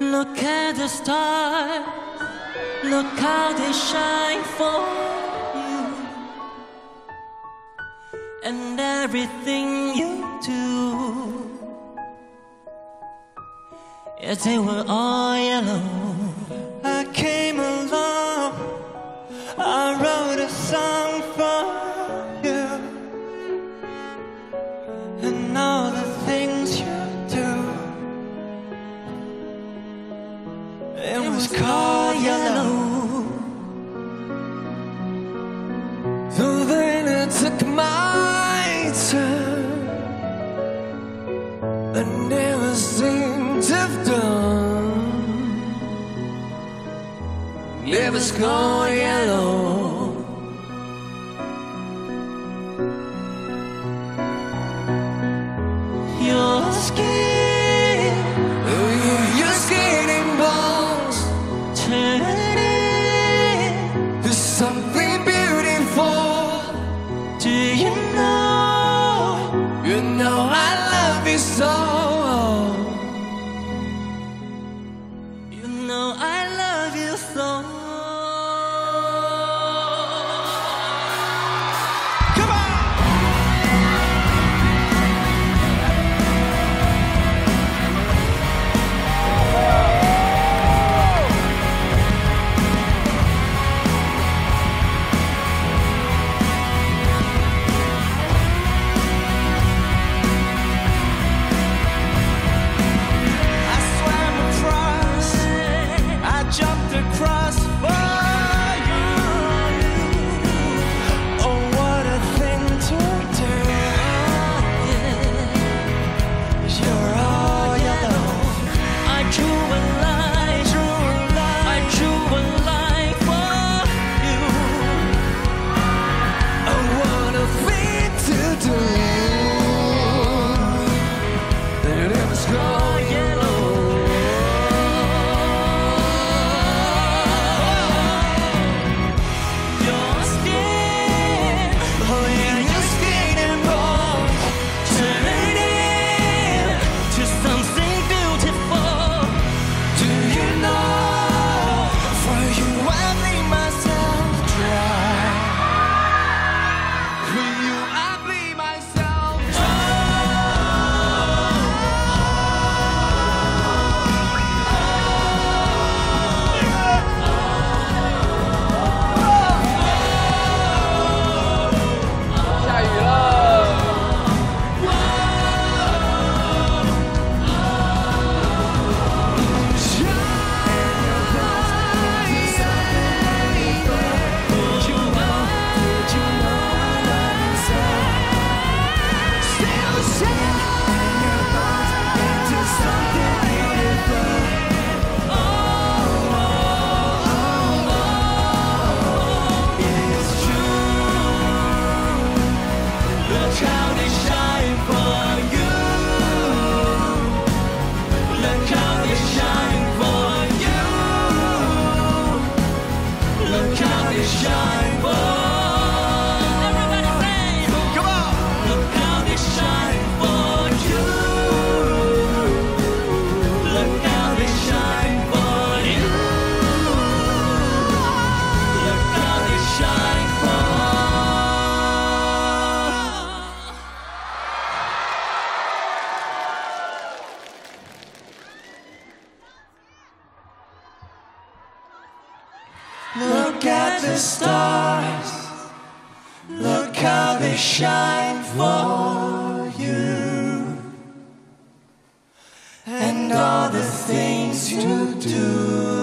Look at the stars, look how they shine for you. And everything you do, Yes, they were all yellow. I came along, I wrote a song. rose color yellow. So then it took my turn. I never seemed to have done. Live is gone yellow. know I love you so. look at the stars. Look how they shine for you. And all the things you do.